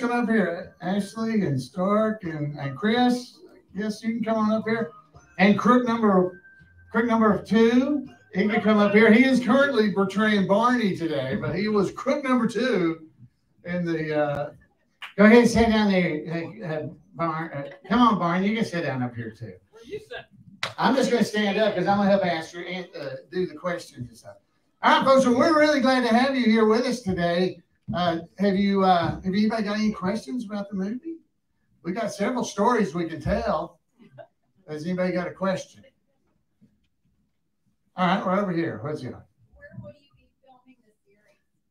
come up here. Ashley and Stark and, and Chris. Yes, you can come on up here. And crook number crook number two, he can come up here. He is currently portraying Barney today, but he was crook number two in the. Uh, go ahead and sit down there, uh, uh, Barn. Uh, come on, Barney. You can sit down up here too. You? I'm just going to stand up because I'm going to help answer and uh, do the questions and stuff. All right, folks. Well, we're really glad to have you here with us today. Uh, have you uh, have anybody got any questions about the movie? We got several stories we can tell. Has anybody got a question? All right, we're over here. What's it?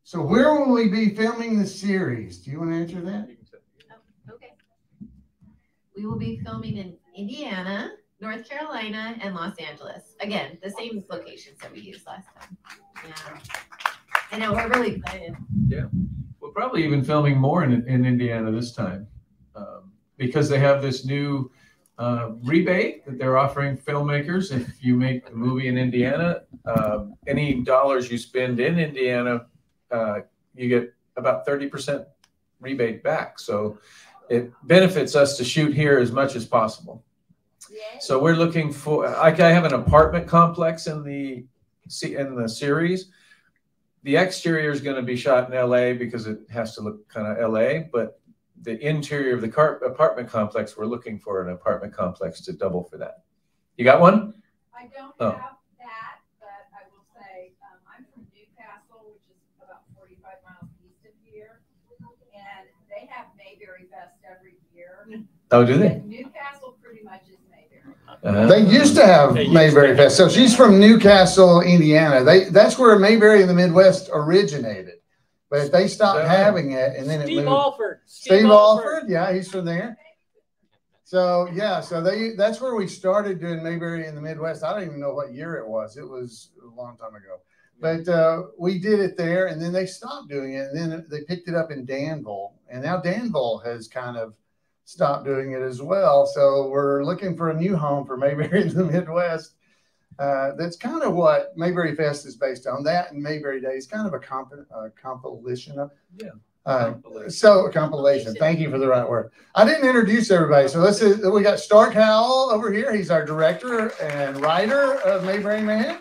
So where will we be filming the series? Do you want to answer that? Oh, okay. We will be filming in Indiana, North Carolina, and Los Angeles. Again, the same locations that we used last time. Yeah. I know, we're really excited. We're probably even filming more in, in Indiana this time um, because they have this new uh, rebate that they're offering filmmakers. If you make a movie in Indiana, uh, any dollars you spend in Indiana, uh, you get about 30% rebate back. So it benefits us to shoot here as much as possible. So we're looking for, like I have an apartment complex in the in the series the exterior is going to be shot in LA because it has to look kind of LA, but the interior of the car, apartment complex, we're looking for an apartment complex to double for that. You got one? I don't Oh. have that, but I will say, um, I'm from Newcastle, which is about forty-five miles east of here. And they have Mayberry Fest every year. Oh, do they? But Newcastle pretty much is Mayberry. Uh, They used to have used Mayberry to. Fest. So she's from Newcastle, Indiana. They that's where Mayberry in the Midwest originated. But they stopped Yeah. having it and then it Steve moved. Alford. Steve Alford, yeah, he's from there. So yeah, so they that's where we started doing Mayberry in the Midwest. I don't even know what year it was. It was a long time ago. But uh, we did it there, and then they stopped doing it, and then they picked it up in Danville, and now Danville has kind of stopped doing it as well. So we're looking for a new home for Mayberry in the Midwest. Uh, that's kind of what Mayberry Fest is based on. That and Mayberry Day is kind of a comp- uh, compilation of. Yeah. Uh, so a compilation. Thank you for the right word. I didn't introduce everybody, so let's. We got Stark Howell over here. He's our director and writer of Mayberry Man.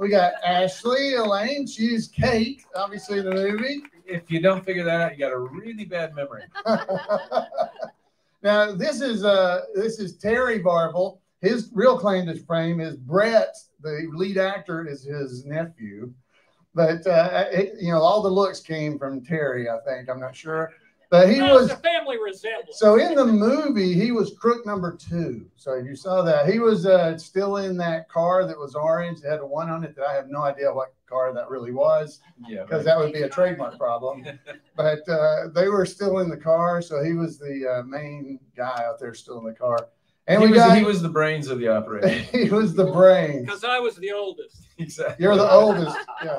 We got Ashley Elaine. She's Kate, obviously in the movie. If you don't figure that out, you got a really bad memory. now this is uh this is Terry Varvel. His real claim to fame is Brett, the lead actor, is his nephew. But uh, it, you know, all the looks came from Terry. I think I'm not sure, but he No, was. a family resemblance. So in the movie, he was crook number two. So if you saw that he was uh, still in that car that was orange. It had a one on it that I have no idea what car that really was Yeah. because that would be a trademark problem. But uh, they were still in the car, so he was the uh, main guy out there still in the car. And he, we was, got he was the brains of the operation. he was the brains. Because I was the oldest. exactly. You're the oldest. Yeah.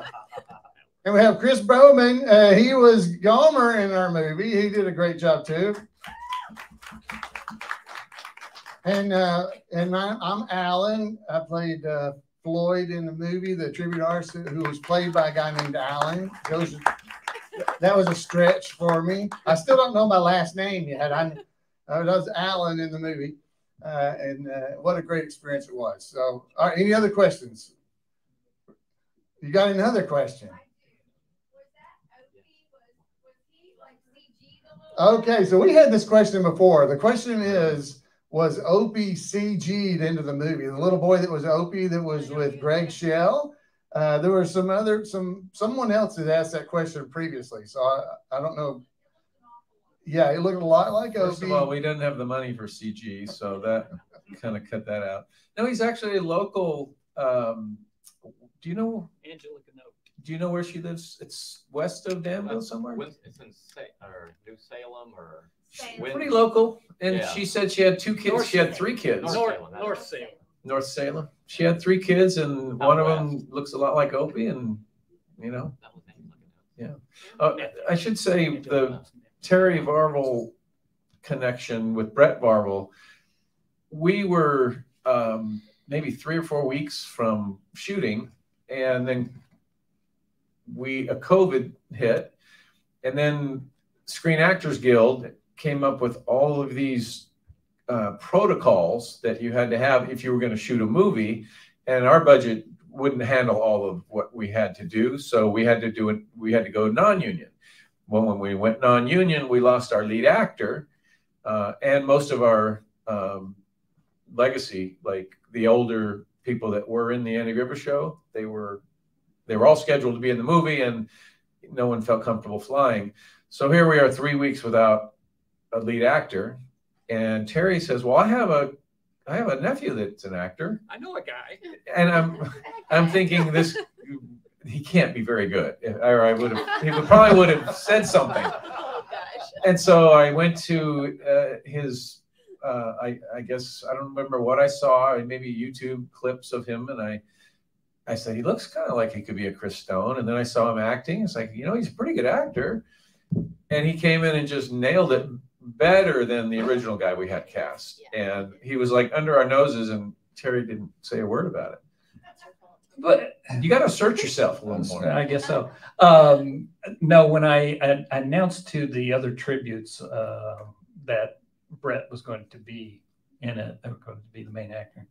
And we have Chris Bowman. Uh, he was Gomer in our movie. He did a great job too. And uh, and I, I'm Alan. I played uh, Floyd in the movie, the tribute artist, who was played by a guy named Alan. Those, that was a stretch for me. I still don't know my last name yet. I, I was Alan in the movie, uh, and uh, what a great experience it was. So, any other questions? You got another question? Was that Opie, was, was he like CG the little? Okay, so we had this question before. The question is, was Opie CG'd into the movie? The little boy that was Opie that was with Greg Shell. Uh, there were some other, some someone else had asked that question previously, so I, I don't know. Yeah, it looked a lot like First of all, we didn't have the money for CG, so that kind of cut that out. No, he's actually a local. Um, do you know? Angela Canote. Do you know where she lives? It's west of Danville That's somewhere. Win- It's in Sa- or New Salem or. Salem. Win- Pretty local. And Yeah. she said she had two kids. North she had Salem. three kids. North North, Salem, North. Salem. North Salem. She had three kids, and Out one of them looks a lot like Opie, and you know. That was name looking Uh, I should say the Terry Varvel connection with Brett Varvel. We were um, maybe three or four weeks from shooting, and then we a COVID hit, and then Screen Actors Guild came up with all of these uh, protocols that you had to have if you were going to shoot a movie, and our budget wouldn't handle all of what we had to do, so we had to do it. We had to go non-union. Well, when we went non-union, we lost our lead actor uh, and most of our um, legacy, like the older people that were in the Andy Griffith show, they were they were all scheduled to be in the movie, and no one felt comfortable flying. So here we are, three weeks without a lead actor, and Terry says, "Well, I have a I have a nephew that's an actor," I know a guy. and I'm I'm thinking this he can't be very good, or I would have he would probably would have said something. Oh, gosh. And so I went to uh, his. Uh, I, I guess I don't remember what I saw. Maybe YouTube clips of him, and I, I said he looks kind of like he could be a Chris Stone. And then I saw him acting. It's like you know he's a pretty good actor, and he came in and just nailed it better than the original guy we had cast. And he was like under our noses, and Terry didn't say a word about it. But You got to search yourself a little more. I guess so. Um, no, when I, I announced to the other tributes uh, that Brett was going to be in it, or going to be the main actor.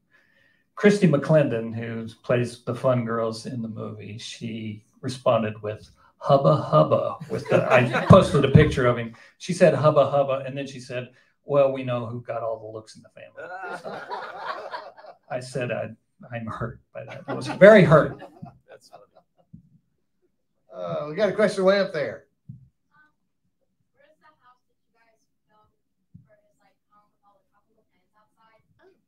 Christy McClendon, who plays the fun girls in the movie, she responded with "hubba hubba." With the, I posted a picture of him. She said "hubba hubba," and then she said, "Well, we know who got all the looks in the family." I said, I, "I'm hurt by that. I was very hurt." Uh, we got a question way up there. Where's the house that you guys filmed where it's like home with all the tropical plants outside?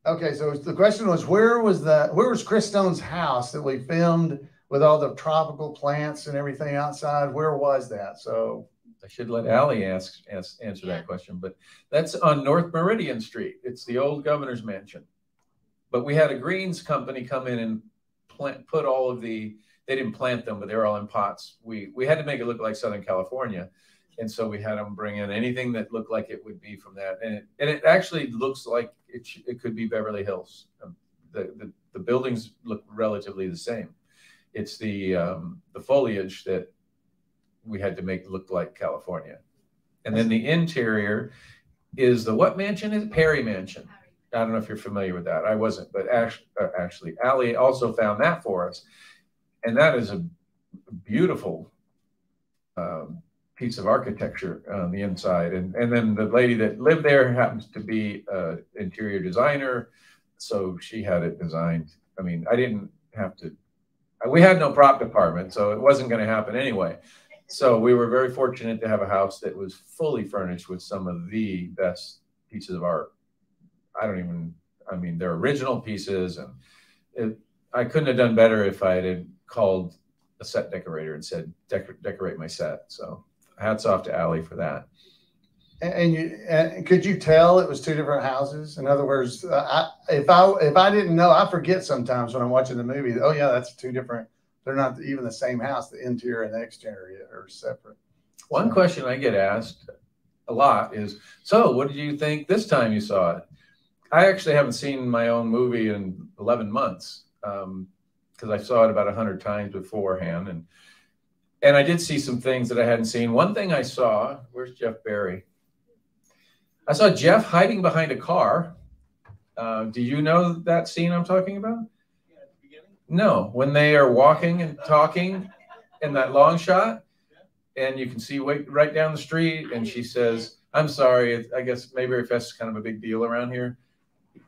Okay, so the question was, where was the, where was Chris Stone's house that we filmed with all the tropical plants and everything outside? Where was that? So, I should let Ally ask, ask answer that question, but that's on North Meridian Street. It's the old governor's mansion. But we had a greens company come in and plant, put all of the, they didn't plant them, but they were all in pots. We, we had to make it look like Southern California. And so we had them bring in anything that looked like it would be from that. And it, and it actually looks like it, sh- it could be Beverly Hills. Um, The, the, the buildings look relatively the same. It's the, um, the foliage that we had to make look like California. And then the interior is the what mansion is it? Perry Mansion. I don't know if you're familiar with that. I wasn't, but actually, uh, actually, Ali also found that for us, and that is a beautiful um, piece of architecture on the inside. And and then the lady that lived there happens to be an interior designer, so she had it designed. I mean, I didn't have to. We had no prop department, so it wasn't going to happen anyway. So we were very fortunate to have a house that was fully furnished with some of the best pieces of art. I don't even, I mean, they're original pieces and it, I couldn't have done better if I had called a set decorator and said, "Decor- decorate my set. So hats off to Ally for that. and- you, and could you tell it was two different houses? In other words, uh, I, if I, if I didn't know, I forget sometimes when I'm watching the movie, oh yeah, that's two different, they're not even the same house. The interior and the exterior are separate. One question I get asked a lot is, so what did you think this time you saw it? I actually haven't seen my own movie in 11 months because I saw it about 100 times beforehand. And, and I did see some things that I hadn't seen. One thing I saw, where's Jeff Barry? I saw Jeff hiding behind a car. Uh, do you know that scene I'm talking about? No, when they are walking and talking in that long shot, and you can see right, right down the street, and she says, "I'm sorry, I guess Mayberry Fest is kind of a big deal around here.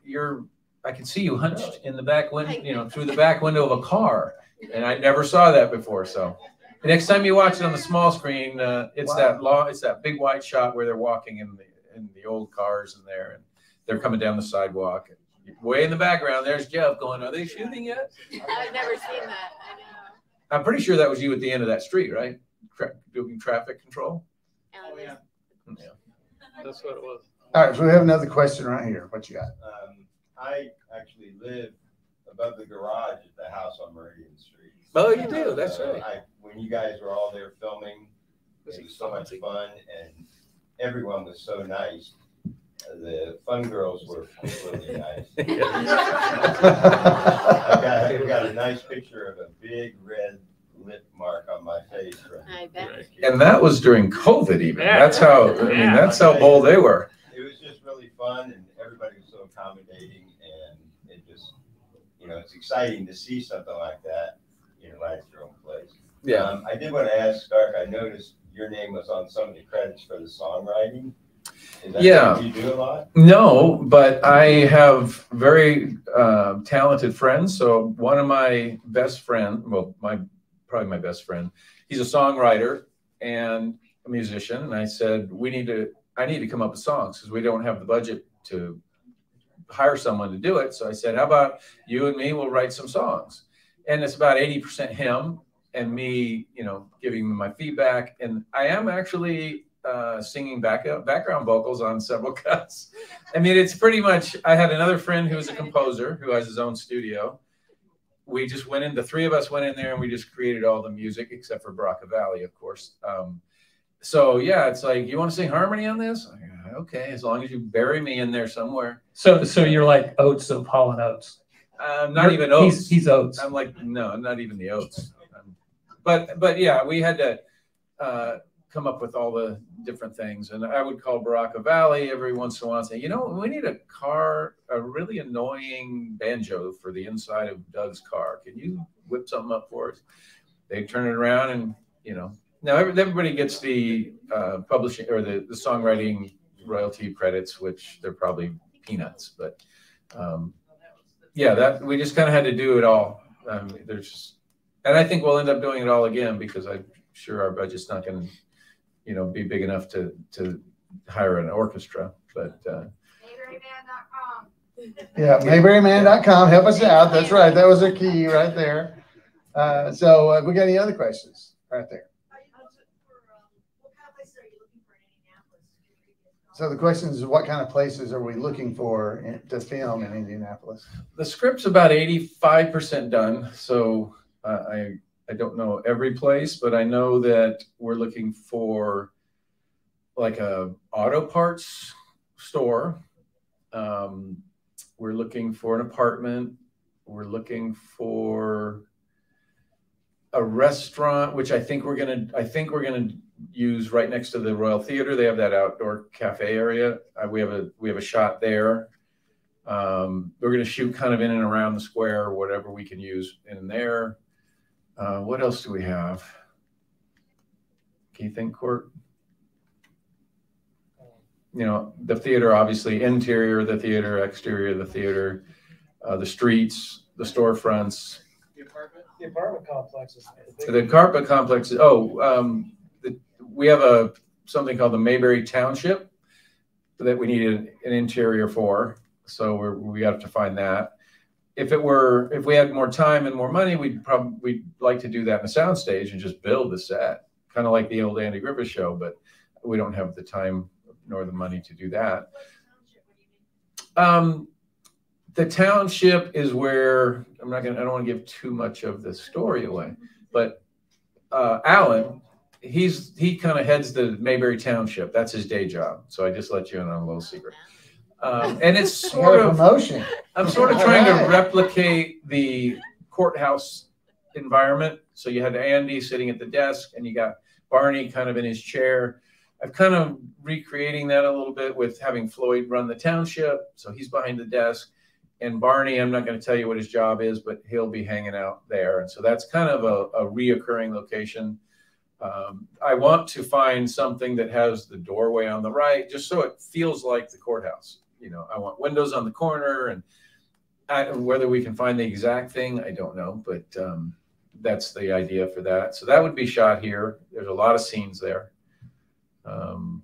You're, I can see you hunched in the back window, you know, through the back window of a car, and I never saw that before. So, the next time you watch it on the small screen, uh, it's that long, it's that big wide shot where they're walking in the in the old cars in there, and they're coming down the sidewalk. And Way in the background, there's Jeff going, "Are they shooting yet?" I've never seen that. I know. I'm pretty sure that was you at the end of that street, right? Tra- doing traffic control. Alan yeah. Yeah. That's what it was. All right, so we have another question right here. What you got? Um, I actually live above the garage at the house on Meridian Street. Oh, you do? That's So right. I, when you guys were all there filming, it was so much fun and everyone was so nice. Uh, The fun girls were really nice. I've got, I've got a nice picture of a big red lip mark on my face from I bet. And that was during COVID even. Yeah. That's how, I mean, Yeah. that's how bold they were. it was just really fun and everybody was so accommodating and it just, you know, it's exciting to see something like that, you know, at your own place. Yeah. Um, I did want to ask Stark, I noticed your name was on some of the credits for the songwriting. Is that Yeah. you do a lot? No, but I have very uh, talented friends. So one of my best friend, well, my probably my best friend, he's a songwriter and a musician. And I said, we need to, I need to come up with songs because we don't have the budget to hire someone to do it. So I said, how about you and me? We'll write some songs. And it's about 80% him and me, you know, giving him my feedback. And I am actually uh, singing back background vocals on several cuts. I mean, it's pretty much. I had another friend who was a composer who has his own studio. We just went in. The three of us went in there and we just created all the music except for Braca Valley, of course. Um, so yeah, it's like you want to sing harmony on this. Okay, as long as you bury me in there somewhere. So, so you're like Oates of Hall and Oates. Um, not even oats. He's, he's Oates. I'm like, no, not even the oats. Um, but but yeah, we had to uh, come up with all the different things, and I would call Baraka Valley every once in a while and say, you know, we need a car, a really annoying banjo for the inside of Doug's car. Can you whip something up for us? They turn it around, and you know, now everybody gets the uh, publishing or the the songwriting royalty credits, which they're probably peanuts, but. Um, yeah, that we just kind of had to do it all. Um, there's, and I think we'll end up doing it all again because I'm sure our budget's not going to, you know, be big enough to to hire an orchestra. But uh, Mayberryman.com. Yeah, mayberryman.com, help us out. That's right. That was a key right there. Uh, so uh, we got any other questions right there? So the question is, what kind of places are we looking for in- to film in Indianapolis? the script's about 85% done. So uh, I I don't know every place, but I know that we're looking for like a auto parts store. Um, we're looking for an apartment. We're looking for a restaurant, which I think we're gonna I think we're gonna use right next to the Royal Theater. They have that outdoor cafe area. Uh, we have a we have a shot there. Um, we're going to shoot kind of in and around the square, whatever we can use in there. Uh, what else do we have? Can you think, Court? You know, the theater, obviously, interior of the theater, exterior of the theater, uh, the streets, the storefronts, The apartment, the apartment complex is. the carpet complexes. Oh, um, the, we have a something called the Mayberry Township that we need an, interior for. So we're, we have to find that. If it were, if we had more time and more money, we'd probably we'd like to do that in a soundstage and just build the set, kind of like the old Andy Griffith show. But we don't have the time nor the money to do that. Um, the township is where I'm not gonna. I don't want to give too much of the story away, but uh, Alan, he's he kind of heads the Mayberry Township. That's his day job. So I just let you in on a little secret. Um, and it's sort a of promotion. I'm sort of trying to replicate the courthouse environment. So you had Andy sitting at the desk, and you got Barney kind of in his chair. I've kind of recreating that a little bit with having Floyd run the township. So he's behind the desk. And Barney, I'm not going to tell you what his job is, but he'll be hanging out there. And so that's kind of a, a reoccurring location. Um, I want to find something that has the doorway on the right, just so it feels like the courthouse. You know, I want windows on the corner, and I, whether we can find the exact thing, I don't know, but um, that's the idea for that. So that would be shot here. There's a lot of scenes there. Um,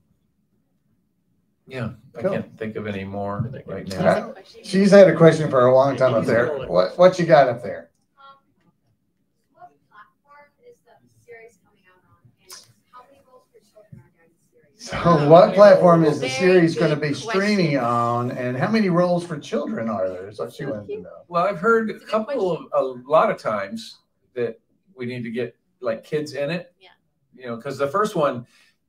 yeah, I can't think of any more right now. She's had a question for a long time up there. What, what you got up there? Um, what platform is the series coming out on? And how many roles for children are there in the series? So what platform is the Very series going to good be streaming question. on and how many roles for children are there? So she wanted to know. Well, I've heard a It's a good couple of, a lot of times that we need to get like kids in it. Yeah. You know, because the first one,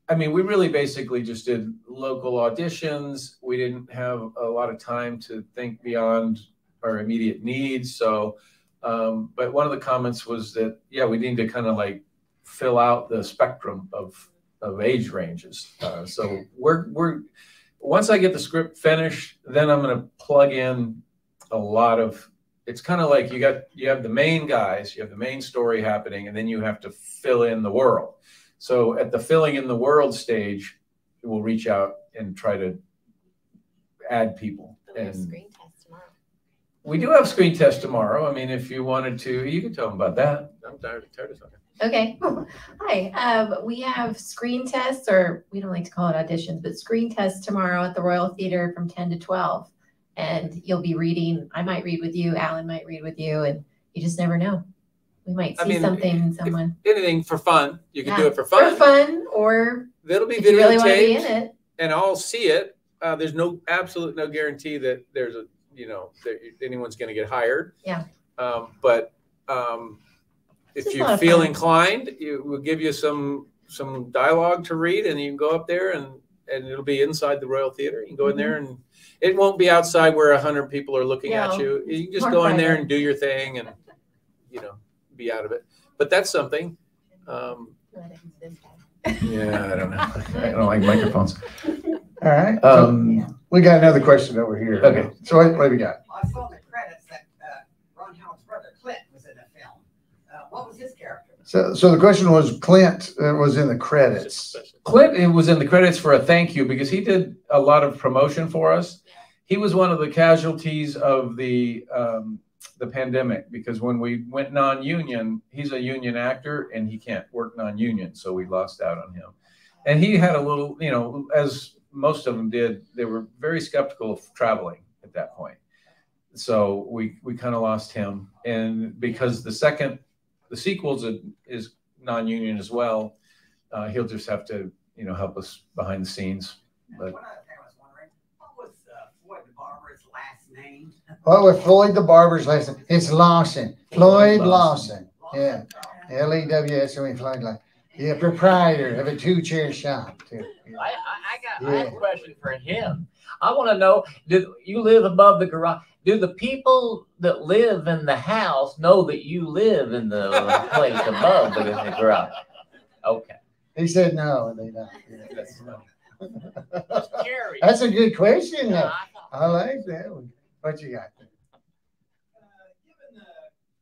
I mean, we really basically just did local auditions. We didn't have a lot of time to think beyond our immediate needs. So Um, but one of the comments was that, yeah, we need to kind of like fill out the spectrum of, of age ranges. Uh, so we're, we're, once I get the script finished, then I'm going to plug in a lot of, it's kind of like you got, you have the main guys, you have the main story happening, and then you have to fill in the world. So at the filling in the world stage, we'll reach out and try to add people. And Screen test tomorrow. we do have screen test tomorrow. I mean, if you wanted to, you could tell them about that. I'm tired, tired of talking. Okay. Hi. Um, we have screen tests, or we don't like to call it auditions, but screen tests tomorrow at the Royal Theater from 10 to 12. And you'll be reading. I might read with you. Alan might read with you, and you just never know. We might I see mean, something in someone. Anything for fun. You can do it for fun. For fun, or It'll be if you really want to be in it. and I'll see it. Uh, there's no absolute no guarantee that there's a you know that anyone's going to get hired. Yeah. Um, but um, if you feel fun. inclined, you will give you some some dialogue to read, and you can go up there and and it'll be inside the Royal Theater. You can go in there and it won't be outside where a hundred people are looking at you. You can just more go in there private. and do your thing and you know be out of it. But that's something. Um, yeah, I don't know. I don't like microphones. All right. So Um, we got another question over here. Okay. So what, what do we got? I saw the credits that uh, Ron Howard's brother Clint was in the film. Uh, what was his character? So, so the question was Clint uh, was in the credits. Clint it was in the credits for a thank you because he did a lot of promotion for us. He was one of the casualties of the um, the pandemic because when we went non-union, he's a union actor and he can't work non-union, so we lost out on him. And he had a little, you know, as most of them did, they were very skeptical of traveling at that point. So we we kind of lost him, and because the second, the sequels is, is non-union as well, uh, he'll just have to, you know, help us behind the scenes. But- one other thing I was wondering, what was uh, Floyd the Barber's last name? What with Floyd the Barber's lesson? It's Lawson. Floyd Lawson. Yeah. L E W S O N Floyd Lawson. Yeah, proprietor of a two chair shop too. Yeah. I, I, I got, I have a question for him. I want to know, do you live above the garage? Do the people that live in the house know that you live in the place above the, the garage? Okay. He said no, and they don't. That's, Just. That's a good question. Yeah. I I like that one. What you got? Uh, Given the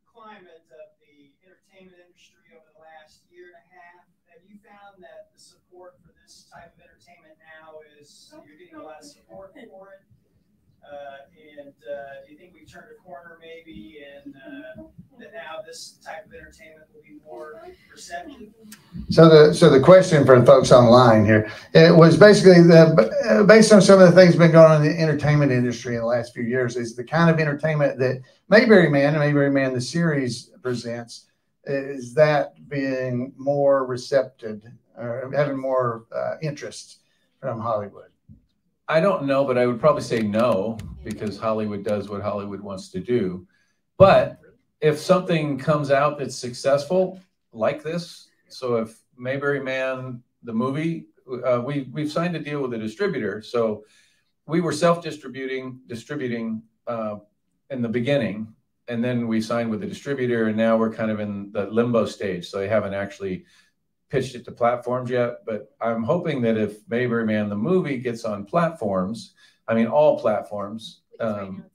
climate of the entertainment industry over the last year and a half, have you found that the support for this type of entertainment now is, you're getting a lot of support for it? Uh, and, uh, do you think we turned a corner maybe and, uh, that now this type of entertainment will be more receptive? So the so the question for folks online here it was basically the uh, based on some of the things been going on in the entertainment industry in the last few years is the kind of entertainment that Mayberry Man and Mayberry Man the series presents is that being more receptive or having more uh, interest from Hollywood. I don't know, but I would probably say no because Hollywood does what Hollywood wants to do. But if something comes out that's successful like this, so if Mayberry Man, the movie, uh, we we've signed a deal with a distributor, so we were self-distributing, distributing uh, in the beginning, and then we signed with the distributor, and now we're kind of in the limbo stage. So they haven't actually pitched it to platforms yet, but I'm hoping that if Mayberry Man the movie gets on platforms, I mean all platforms, um,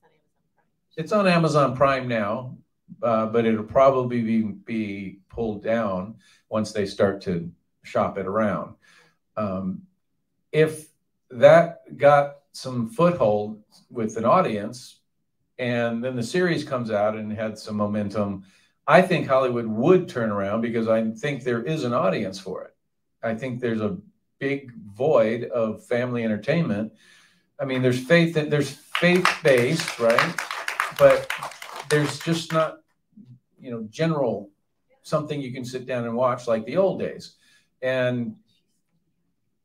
it's on Amazon Prime now, uh, but it'll probably be, be pulled down once they start to shop it around. Um, if that got some foothold with an audience, and then the series comes out and had some momentum, I think Hollywood would turn around because I think there is an audience for it. I think there's a big void of family entertainment. I mean, there's faith that there's faith based, right? But there's just not, you know, general something you can sit down and watch like the old days. And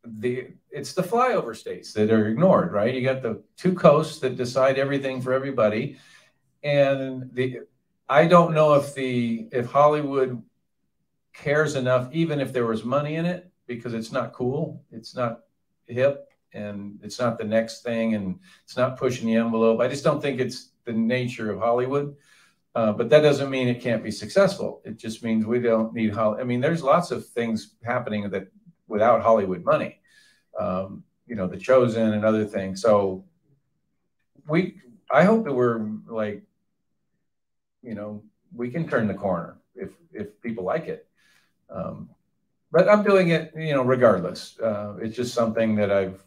the it's the flyover states that are ignored, right? You got the two coasts that decide everything for everybody. And the I don't know if the if Hollywood cares enough, even if there was money in it, because it's not cool, it's not hip, and it's not the next thing, and it's not pushing the envelope. I just don't think it's the nature of Hollywood. Uh, but that doesn't mean it can't be successful. It just means we don't need Hollywood. I mean, there's lots of things happening that without Hollywood money, um, you know, The Chosen and other things. So we, I hope that we're like, you know, we can turn the corner if if people like it. Um, but I'm doing it, you know, regardless. Uh, it's just something that I've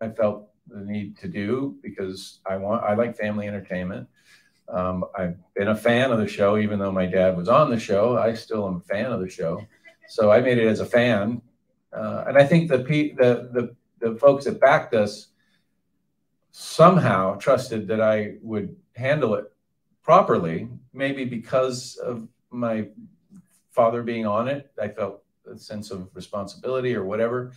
I felt the need to do because I want I like family entertainment. Um, I've been a fan of the show, even though my dad was on the show. I still am a fan of the show, so I made it as a fan, uh, and I think the, the the the folks that backed us somehow trusted that I would handle it properly. Maybe because of my father being on it, I felt a sense of responsibility or whatever.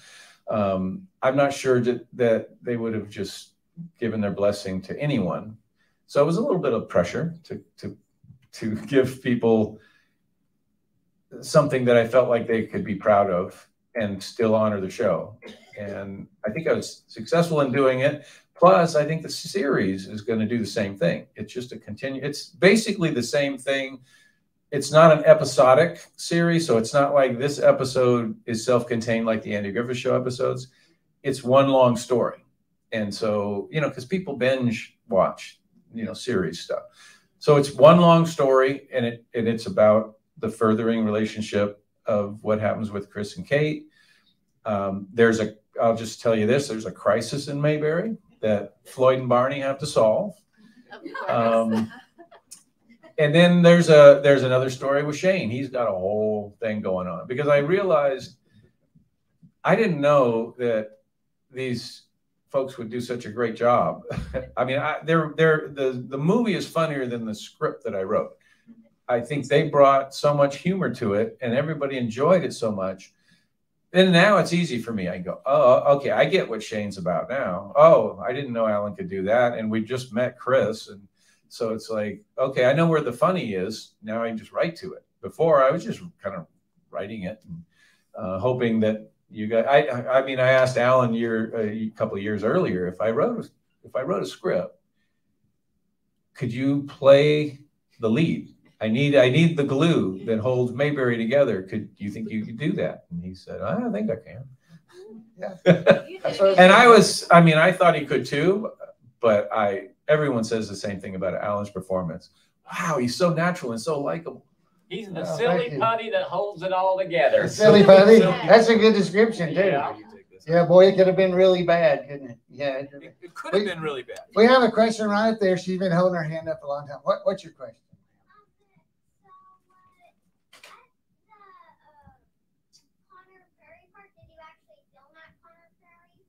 Um, I'm not sure that, that they would have just given their blessing to anyone so it was a little bit of pressure to to to give people something that I felt like they could be proud of and still honor the show. And I think I was successful in doing it. Plus, I think the series is going to do the same thing. It's just a continue. It's basically the same thing. It's not an episodic series, so it's not like this episode is self-contained like the Andy Griffith Show episodes. It's one long story, and so you know, because people binge watch you know series stuff. So it's one long story, and it and it's about the furthering relationship of what happens with Chris and Kate. Um, there's a I'll just tell you this: there's a crisis in Mayberry that Floyd and Barney have to solve. Um, and then there's a there's another story with Shane. He's got a whole thing going on because I realized I didn't know that these folks would do such a great job. I mean, I, they're, they're, the, the movie is funnier than the script that I wrote. I think they brought so much humor to it and everybody enjoyed it so much. And now it's easy for me. I go, oh, okay, I get what Shane's about now. Oh, I didn't know Alan could do that. And we just met Chris. And so it's like, okay, I know where the funny is. Now I just write to it. Before I was just kind of writing it and uh, hoping that you guys, I I mean I asked Alan year a couple of years earlier if I wrote if I wrote a script, could you play the lead? I need I need the glue that holds Mayberry together. Could do you think you could do that? And he said, I think I can. Yeah. and I was I mean I thought he could too, but I everyone says the same thing about Alan's performance. Wow, he's so natural and so likable. He's the oh, silly putty that holds it all together. silly putty. That's a good description too. Yeah. yeah, boy, it could have been really bad, couldn't it? Yeah, it, it, it could have we, been really bad. We have a question right there. She's been holding her hand up a long time. What, what's your question?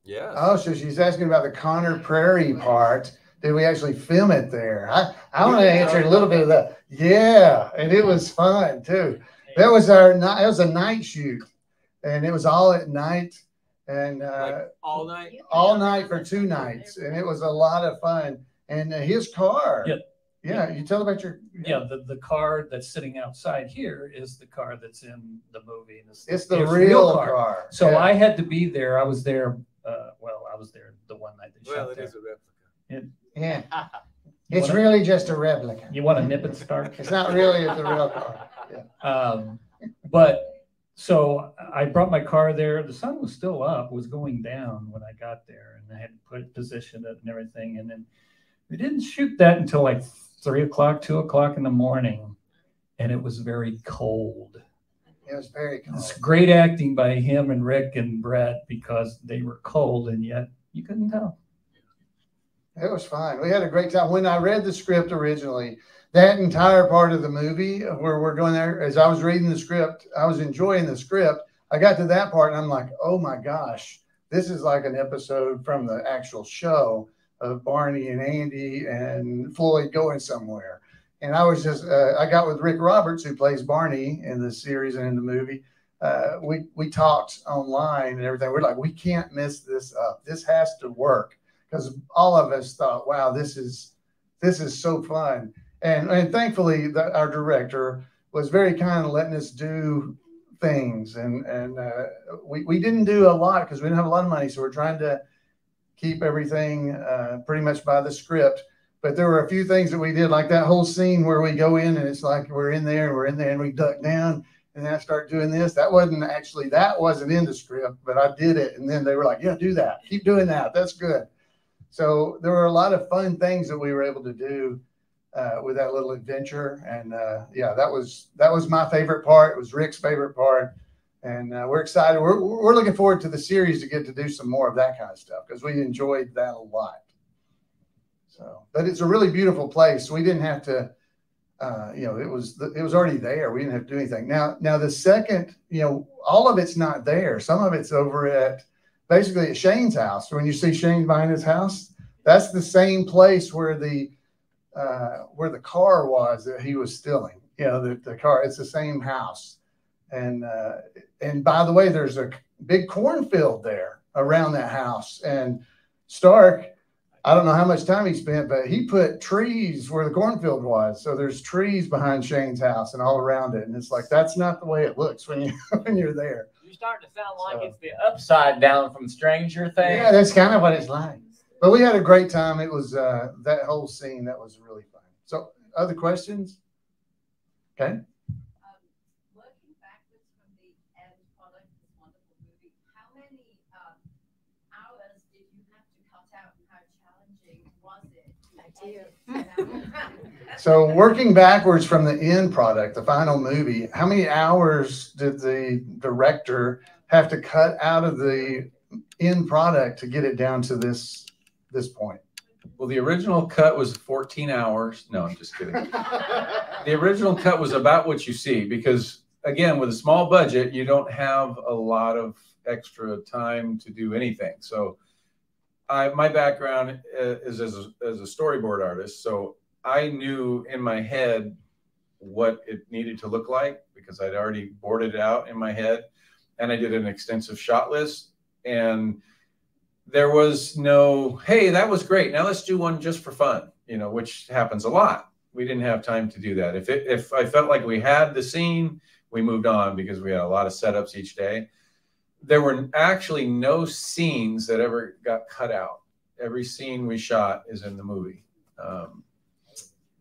Yeah. Oh, so she's asking about the Conner Prairie part did we actually film it there? I, I want to answer a little bit of that. Yeah, and it was fun too. That was our night. It was a night shoot, and it was all at night, and uh, like all night, all night for two nights, and it was a lot of fun. And uh, his car. Yeah. Yeah, you tell about your. Yeah, yeah the, the car that's sitting outside here is the car that's in the movie. It's, it's the, it's real, real car. car. So yeah. I had to be there. I was there. Uh, well, I was there the one night they well, shot there. Well, it is a replica. It, yeah. It's wanna, really just a replica. You want to nip it start? It's not really the real car. Yeah. Um, but so I brought my car there. The sun was still up, was going down when I got there, and I had to put position it and everything. And then we didn't shoot that until like three o'clock, two o'clock in the morning, and it was very cold. It was very cold. It's great acting by him and Rick and Brett because they were cold, and yet you couldn't tell. It was fine. We had a great time. When I read the script originally, that entire part of the movie where we're going there, as I was reading the script, I was enjoying the script. I got to that part and I'm like, oh my gosh, this is like an episode from the actual show of Barney and Andy and Floyd going somewhere. And I was just, uh, I got with Rick Roberts, who plays Barney in the series and in the movie. Uh, we we talked online and everything. We're like, we can't mess this up. This has to work because all of us thought, wow, this is this is so fun. And and thankfully, the, our director was very kind of letting us do things, and and uh, we we didn't do a lot because we didn't have a lot of money, so we're trying to keep everything uh, pretty much by the script. But there were a few things that we did, like that whole scene where we go in and it's like we're in there and we're in there and we duck down and then I start doing this. That wasn't actually that wasn't in the script, but I did it. And then they were like, "Yeah, do that. Keep doing that. That's good." So there were a lot of fun things that we were able to do uh, with that little adventure, and uh, yeah, that was that was my favorite part. It was Rick's favorite part, and uh, we're excited. We're we're looking forward to the series to get to do some more of that kind of stuff because we enjoyed that a lot. So, but it's a really beautiful place. We didn't have to uh, you know, it was it was already there. We didn't have to do anything. Now, now the second, you know, all of it's not there. Some of it's over at basically at Shane's house. When you see Shane behind his house, that's the same place where the uh, where the car was that he was stealing. You know, the, the car. It's the same house. And uh, and by the way, there's a big cornfield there around that house. And Stark I don't know how much time he spent, but he put trees where the cornfield was. So there's trees behind Shane's house and all around it. And it's like that's not the way it looks when you when you're there. You're starting to sound like so. it's the upside down from Stranger Things. Yeah, that's kind of what it's like. But we had a great time. It was uh, that whole scene that was really fun. So other questions? Okay. So working backwards from the end product, the final movie, how many hours did the director have to cut out of the end product to get it down to this this point? Well, the original cut was 14 hours. No, I'm just kidding. the original cut was about what you see because again, with a small budget, you don't have a lot of extra time to do anything. So I my background is as a, as a storyboard artist, so I knew in my head what it needed to look like because I'd already boarded it out in my head, and I did an extensive shot list, and there was no, hey, that was great. Now let's do one just for fun, you know, which happens a lot. We didn't have time to do that. If it, if I felt like we had the scene, we moved on because we had a lot of setups each day there were actually no scenes that ever got cut out. Every scene we shot is in the movie. Um,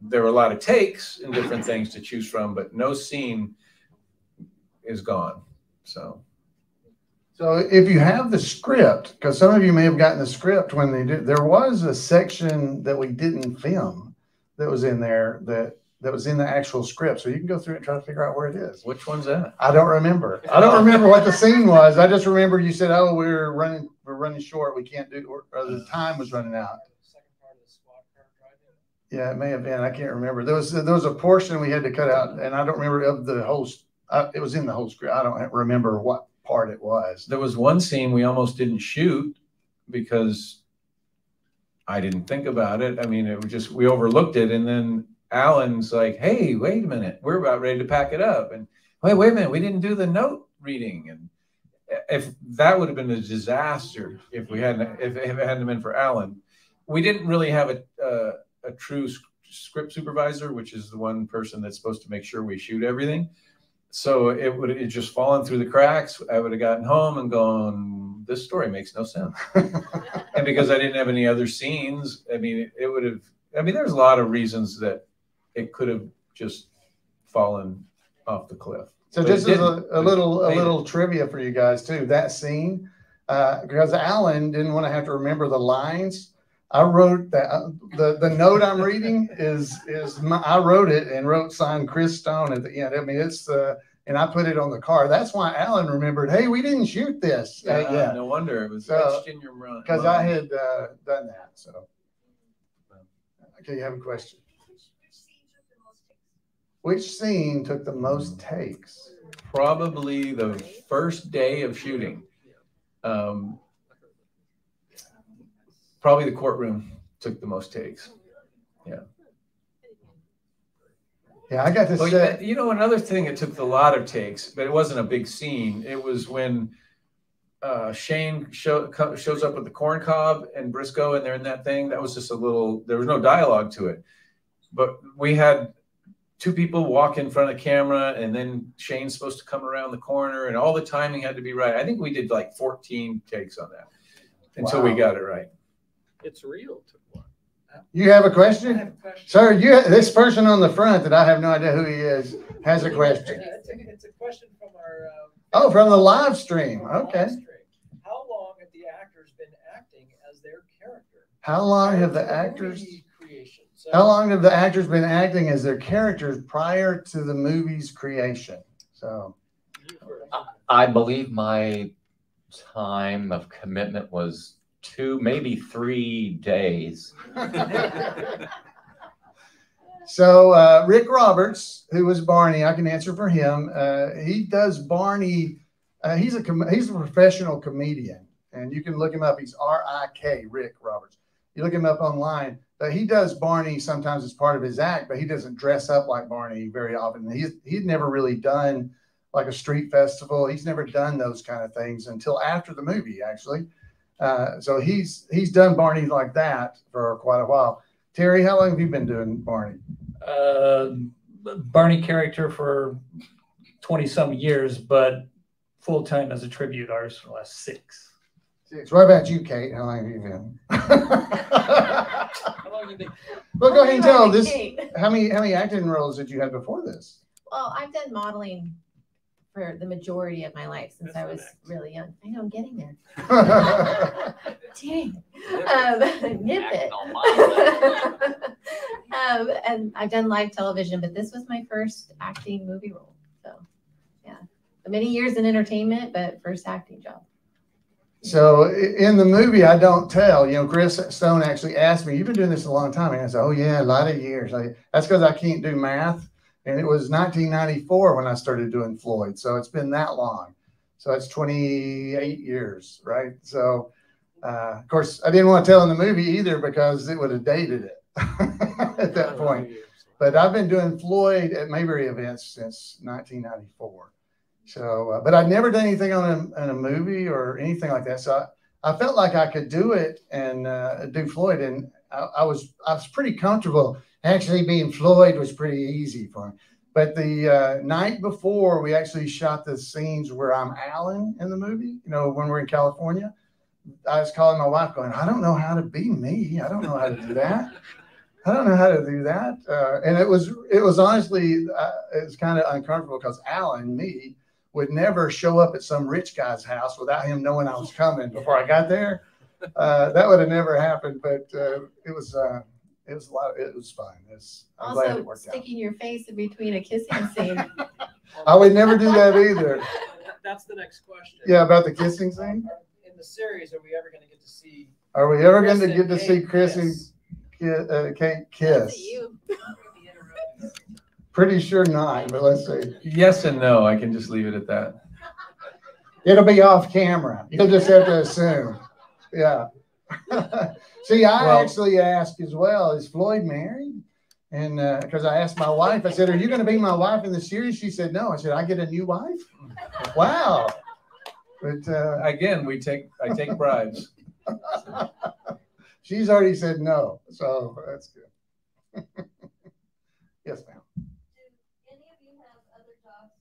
there were a lot of takes and different things to choose from, but no scene is gone. So, so if you have the script, because some of you may have gotten the script when they did, there was a section that we didn't film that was in there that that was in the actual script. So you can go through it and try to figure out where it is. Which one's that? I don't remember. I don't remember what the scene was. I just remember you said, "Oh, we're running, we're running short. We can't do, or, or the time was running out." Yeah, it may have been. I can't remember. There was there was a portion we had to cut out, and I don't remember of the whole. Uh, it was in the whole script. I don't remember what part it was. There was one scene we almost didn't shoot because I didn't think about it. I mean, it was just we overlooked it, and then Alan's like, "Hey, wait a minute, we're about ready to pack it up," and wait, wait a minute, we didn't do the note reading, and eh, if that would have been a disaster if we hadn't if, if it hadn't been for Alan, we didn't really have a a true script supervisor, which is the one person that's supposed to make sure we shoot everything. So it would it just fallen through the cracks. I would have gotten home and gone, this story makes no sense. and because I didn't have any other scenes, I mean, it, it would have. I mean, there's a lot of reasons that it could have just fallen off the cliff. So just as a, a little a little trivia for you guys too, that scene, uh, because Alan didn't want to have to remember the lines. I wrote that uh, the the note I'm reading is is my, I wrote it and wrote signed Chris Stone at the end. I mean it's uh, and I put it on the car. That's why Alan remembered. Hey, we didn't shoot this. Uh, yeah, no wonder it was so, in your mind. Because I had uh, done that. So okay, you have a question. Which scene took the most takes? Probably the first day of shooting. Um, probably the courtroom took the most takes. Yeah. Yeah, I got to say. You know, another thing that took a lot of takes, but it wasn't a big scene. It was when uh, Shane show, shows up with the corn cob and Briscoe, and they're in that thing. That was just a little. There was no dialogue to it, but we had two people walk in front of the camera and then Shane's supposed to come around the corner and all the timing had to be right. I think we did like 14 takes on that until wow. we got it right. It's real. You have a I have a question. Sir, you, this person on the front that I have no idea who he is, has a question. Uh, It's a, it's a question from our. uh, Oh, from the live stream, okay. live stream. How long have the actors been acting as their character? How long have the actors, movie creation? So- how long have the actors been acting as their characters prior to the movie's creation? So, I believe my time of commitment was two, maybe three days. so, uh, Rik Roberts, who was Barney, I can answer for him. Uh, he does Barney, uh, he's a, com- he's a professional comedian and you can look him up. He's R-I-K, Rik Roberts. You look him up online, but he does Barney sometimes as part of his act, but he doesn't dress up like Barney very often. He's, he'd never really done like a street festival. He's never done those kind of things until after the movie, actually. Uh, so he's he's done Barney like that for quite a while. Terry, how long have you been doing Barney? Uh, Barney character for twenty some years, but full time as a tribute artist for the last six. Six. What about you, Kate? How long have you been? How long you think? well, go ahead and tell this. Kate. How many how many acting roles did you have before this? Well, I've done modeling for the majority of my life since I was an act. really young. I know I'm getting there. Dang. Um, nip it. Acting on mine. um, and I've done live television, but this was my first acting movie role. So, yeah, many years in entertainment, but first acting job. So in the movie, I don't tell. You know, Chris Stone actually asked me, "You've been doing this a long time," and I said, "Oh yeah, a lot of years." I, that's because I can't do math, and it was 1994 when I started doing Floyd. So it's been that long. So it's 28 years, right? So, uh, of course, I didn't want to tell in the movie either because it would have dated it at that point. But I've been doing Floyd at Mayberry events since 1994. So, uh, but I'd never done anything on a, a movie or anything like that. So I, I felt like I could do it and uh, do Floyd, and I, I was I was pretty comfortable. Actually, being Floyd was pretty easy for me. But the uh, night before, we actually shot the scenes where I'm Alan in the movie. You know, when we're in California, I was calling my wife, going, "I don't know how to be me. I don't know how to do that." I don't know how to do that. Uh, and it was, it was honestly, uh, it was kind of uncomfortable because Alan, me, would never show up at some rich guy's house without him knowing I was coming before I got there. Uh, that would have never happened, but uh, it was, uh, it was a lot. It was fun. It's, I'm glad it Also, worked out. sticking your face in between a kissing scene. I would never do that either. That's the next question. Yeah, about the kissing scene. In the series, are we ever gonna get to see? Are we ever going to get to see Kate Chris and kiss? Ki- uh, Kate That's kiss? Pretty sure not, but let's see. Yes and no. I can just leave it at that. It'll be off camera. You'll just have to assume. Yeah. See, I Well- actually asked as well, is Floyd married? And because I asked my wife, I said, Are you going to be my wife in the series? She said, No. I said, I get a new wife? Wow. But uh, Again, we take, I take bribes. she's already said no. So that's good. yes, ma'am. Do any of you have other jobs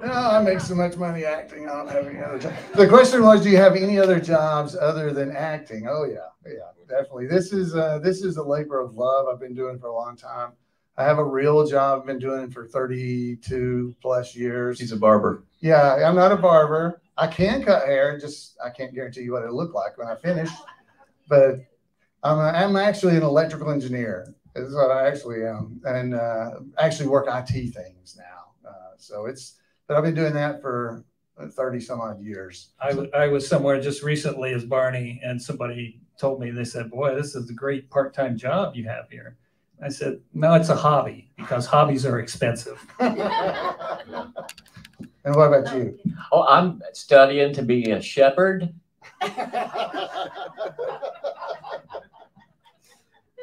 besides the acting? No, I make so much money acting. I don't have any other job. The question was, do you have any other jobs other than acting? Oh yeah, yeah, definitely. This is uh, this is a labor of love I've been doing for a long time. I have a real job I've been doing for 32 plus years. He's a barber. Yeah, I'm not a barber. I can cut hair, just I can't guarantee you what it'll look like when I finish. But I'm, a, I'm actually an electrical engineer. Is what I actually am, and uh, actually work IT things now. Uh, so it's, but I've been doing that for 30 some odd years. I, w- I was somewhere just recently as Barney and somebody told me, they said, boy, this is a great part-time job you have here. I said, no, it's a hobby because hobbies are expensive. and what about you? Oh, I'm studying to be a shepherd.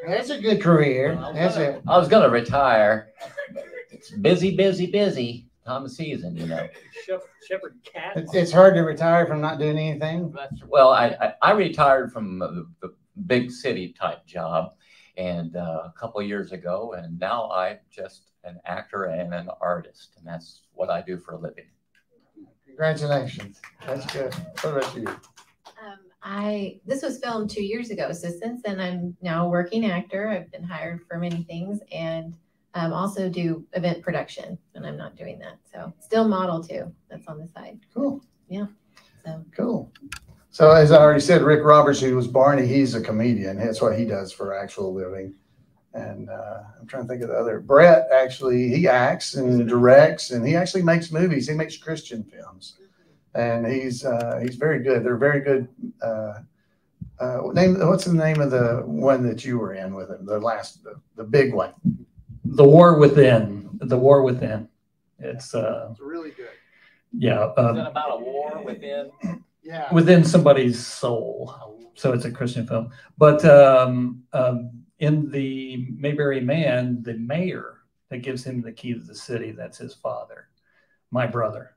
That's a good career. That's it. I was gonna retire. It's busy, busy, busy time of season, you know. Shepherd cat? It's, it's hard to retire from not doing anything. That's Well, I, I, I retired from the, the big city type job and uh, a couple of years ago, and now I'm just an actor and an artist, and that's what I do for a living. Congratulations. That's good. What about you? Um, I, this was filmed two years ago, so since then I'm now a working actor. I've been hired for many things and um, also do event production, and I'm not doing that. So still model too. That's on the side. Cool. Yeah. So Cool. So as I already said, Rik Roberts, who was Barney, he's a comedian. That's what he does for actual living. And uh, I'm trying to think of the other. Brett actually, he acts and directs, and he actually makes movies. He makes Christian films, and he's uh, he's very good. They're very good. Uh, uh, name what's the name of the one that you were in with him? The last, the, the big one. The War Within. The War Within. It's uh, It's really good. yeah. Is Um, it about a war within? Yeah. within somebody's soul. So it's a Christian film. But um, um, in the Mayberry Man, the mayor that gives him the key to the city, that's his father, my brother.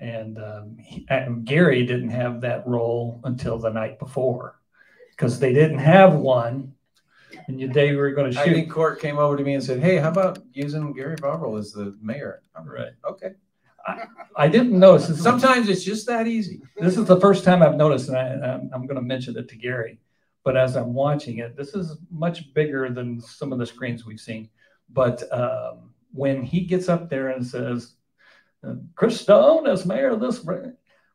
And um, he, and Gary didn't have that role until the night before because they didn't have one. And the day we were going to I shoot. think Court came over to me and said, "Hey, how about using Gary Barber as the mayor?" I'm Right. Okay. I didn't notice. Sometimes it's just that easy. this is the first time I've noticed, and I, I'm, going to mention it to Gary. But as I'm watching it, this is much bigger than some of the screens we've seen. But um, when he gets up there and says, "Chris Stone as mayor of this," br-"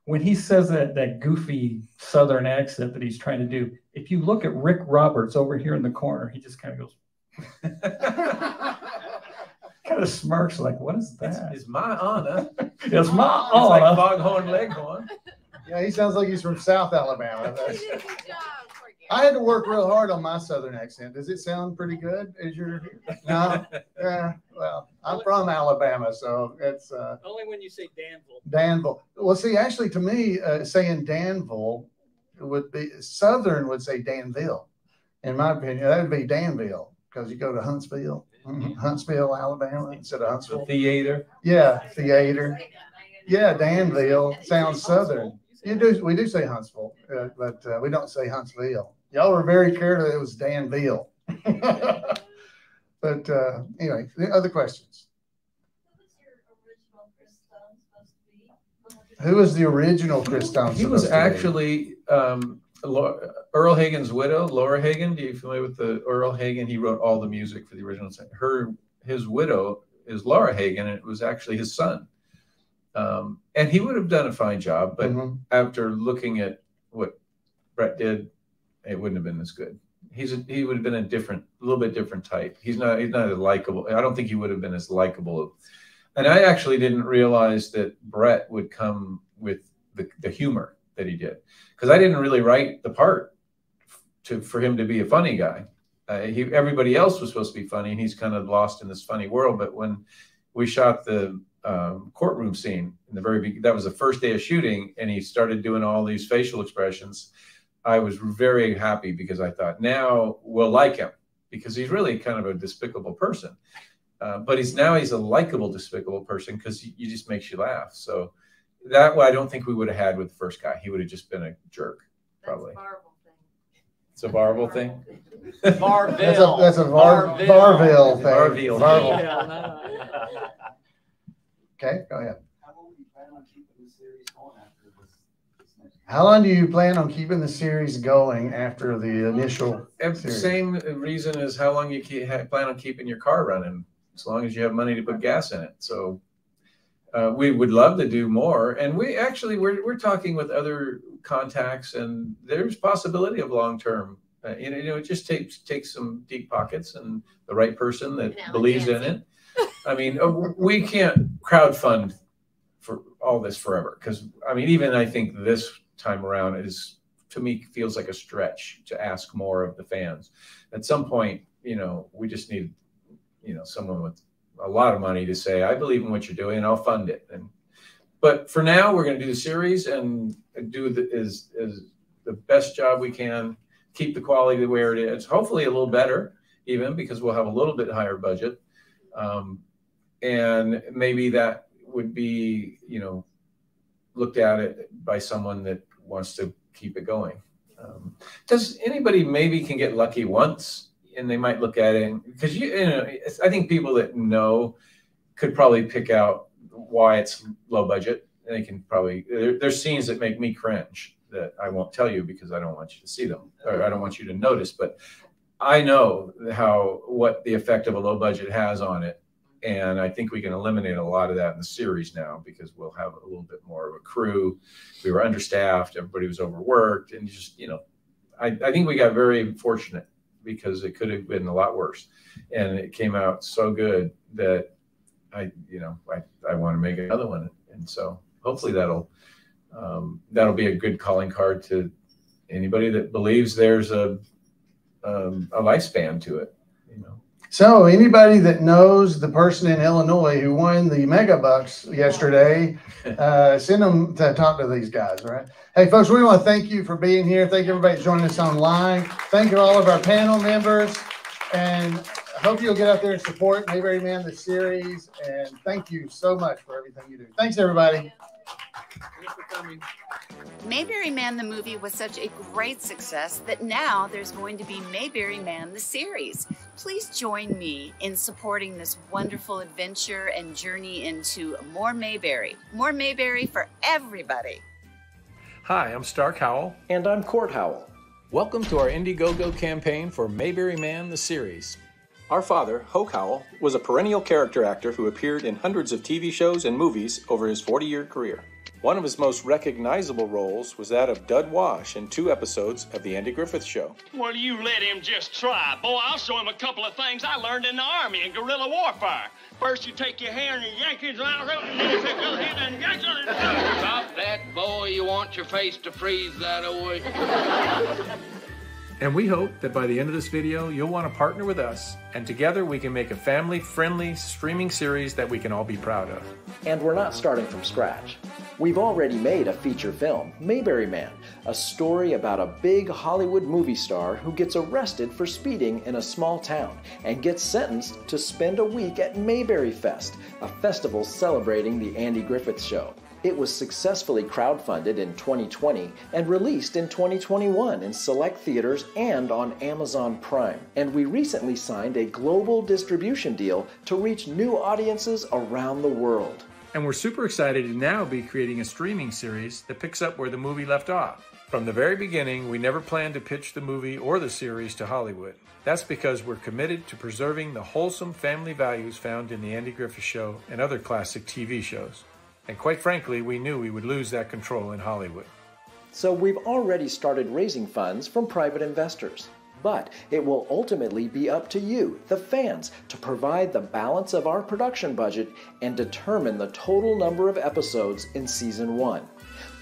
when he says that that goofy Southern accent that he's trying to do, if you look at Rik Roberts over here in the corner, he just kind of goes, kind of smirks, like, "What is It's, that?" it's my honor. It's It's my like honor. foghorn leghorn. Yeah, he sounds like he's from South Alabama. You That's- did a good job. Poor Gary. I had to work real hard on my Southern accent. Does it sound pretty good? As you're no, yeah. Well, I'm from Alabama, so it's uh, Only when you say Danville. Danville. Well, see, actually, to me, uh, saying Danville would be Southern would say Danville. In my opinion, that would be Danville because you go to Huntsville, Mhm. Huntsville, Alabama, instead of The Huntsville. theater. Yeah, theater. Yeah, Danville sounds Southern. You do, we do say Huntsville, uh, but uh, we don't say Huntsville. Y'all were very careful. That it was Danville. but uh, anyway, the other questions. Who was the original Chris Stone? He was supposed to be? actually um, Earle Hagen's widow, Laura Hagen. Do you familiar with the Earle Hagen? He wrote all the music for the original. Her his widow is Laura Hagen, and it was actually his son. Um, and he would have done a fine job, but Mhm. after looking at what Brett did, it wouldn't have been as good. He's a, he would have been a different, a little bit different type. He's not he's not as likable. I don't think he would have been as likable. And I actually didn't realize that Brett would come with the, the humor that he did because I didn't really write the part to for him to be a funny guy. Uh, he everybody else was supposed to be funny, and he's kind of lost in this funny world. But when we shot the um, courtroom scene in the very beginning, that was the first day of shooting, and he started doing all these facial expressions. I was very happy because I thought now we'll like him because he's really kind of a despicable person. Uh, but he's now he's a likable, despicable person because he, he just makes you laugh. So that way, I don't think we would have had with the first guy. He would have just been a jerk, probably. It's a Marvel thing. Marville. That's a that's a Var, Marville. Varville thing. Varville. Varville. Yeah, no. Okay, go ahead. How long do you plan on keeping the series going after this? this next How long do you plan on keeping the series going after the initial And series? Same reason as how long you keep, ha- plan on keeping your car running, as long as you have money to put gas in it. So uh, we would love to do more, and we actually we're we're talking with other contacts, and there's possibility of long term. Uh, you know, you know, it just takes takes some deep pockets and the right person that And believes in it. I mean, uh, we can't crowdfund for all this forever because I mean, even I think this time around is to me feels like a stretch to ask more of the fans. At some point, you know, we just need, you know, someone with a lot of money to say, I believe in what you're doing and I'll fund it. And but for now, we're going to do the series and do the is is the best job we can, keep the quality where it is. Hopefully, a little better, even because we'll have a little bit higher budget. Um, and maybe that would be, you know, looked at it by someone that wants to keep it going. Um, does anybody maybe can get lucky once and they might look at it because you, you know, I think people that know could probably pick out why it's low budget. They can probably there, there's scenes that make me cringe that I won't tell you because I don't want you to see them or I don't want you to notice. But I know how what the effect of a low budget has on it. And I think we can eliminate a lot of that in the series now because we'll have a little bit more of a crew. We were understaffed, everybody was overworked, and just, you know, I, I think we got very fortunate because it could have been a lot worse. And it came out so good that I, you know, I, I want to make another one. And so hopefully that'll, um, that'll be a good calling card to anybody that believes there's a, um, a lifespan to it. So anybody that knows the person in Illinois who won the Mega Bucks yesterday, uh, send them to talk to these guys, right? Hey, folks, we want to thank you for being here. Thank everybody joining us online. Thank you all of our panel members. And I hope you'll get out there and support Mayberry Man, the series. And thank you so much for everything you do. Thanks, everybody. Thanks for coming. Mayberry Man the movie was such a great success that now there's going to be Mayberry Man the series. Please join me in supporting this wonderful adventure and journey into more Mayberry. More Mayberry for everybody. Hi, I'm Stark Howell. And I'm Court Howell. Welcome to our Indiegogo campaign for Mayberry Man the series. Our father, Hoke Howell, was a perennial character actor who appeared in hundreds of TV shows and movies over his 40 year career. One of his most recognizable roles was that of Dud Wash in two episodes of The Andy Griffith Show. Well, you let him just try. Boy, I'll show him a couple of things I learned in the Army in guerrilla warfare. First, you take your hand and yank it out, and then you take the other hand and yank it. Stop that, boy. You want your face to freeze that way. And we hope that by the end of this video, you'll want to partner with us, and together we can make a family friendly streaming series that we can all be proud of. And we're not starting from scratch. We've already made a feature film, Mayberry Man, a story about a big Hollywood movie star who gets arrested for speeding in a small town and gets sentenced to spend a week at Mayberry Fest, a festival celebrating the Andy Griffith Show. It was successfully crowdfunded in 2020 and released in 2021 in select theaters and on Amazon Prime. And we recently signed a global distribution deal to reach new audiences around the world. And we're super excited to now be creating a streaming series that picks up where the movie left off. From the very beginning, we never planned to pitch the movie or the series to Hollywood. That's because we're committed to preserving the wholesome family values found in The Andy Griffith Show and other classic TV shows. And quite frankly, we knew we would lose that control in Hollywood. So we've already started raising funds from private investors. But it will ultimately be up to you, the fans, to provide the balance of our production budget and determine the total number of episodes in season one.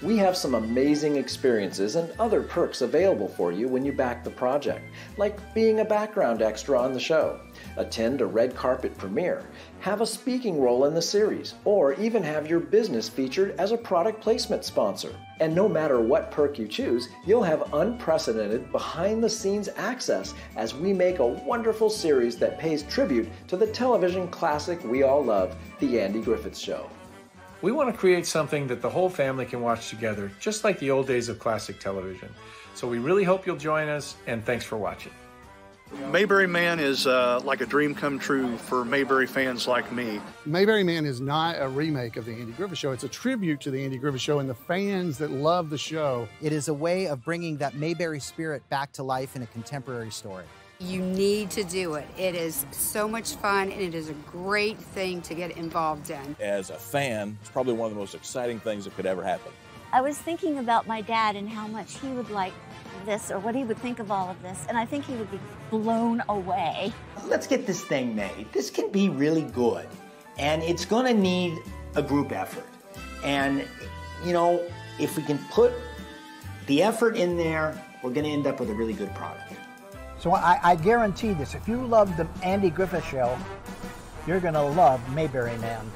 We have some amazing experiences and other perks available for you when you back the project, like being a background extra on the show, attend a red carpet premiere, have a speaking role in the series, or even have your business featured as a product placement sponsor. And no matter what perk you choose, you'll have unprecedented behind the scenes access as we make a wonderful series that pays tribute to the television classic we all love, The Andy Griffith Show. We want to create something that the whole family can watch together, just like the old days of classic television. So we really hope you'll join us, and thanks for watching. Mayberry Man is uh, like a dream come true for Mayberry fans like me. Mayberry Man is not a remake of the Andy Griffith Show. It's a tribute to the Andy Griffith Show and the fans that love the show. It is a way of bringing that Mayberry spirit back to life in a contemporary story. You need to do it. It is so much fun and it is a great thing to get involved in. As a fan, it's probably one of the most exciting things that could ever happen. I was thinking about my dad and how much he would like this or what he would think of all of this, and I think he would be blown away. Let's get this thing made. This can be really good, and it's going to need a group effort. And, you know, if we can put the effort in there, we're going to end up with a really good product. So I, I guarantee this if you love the Andy Griffith Show, you're going to love Mayberry Man.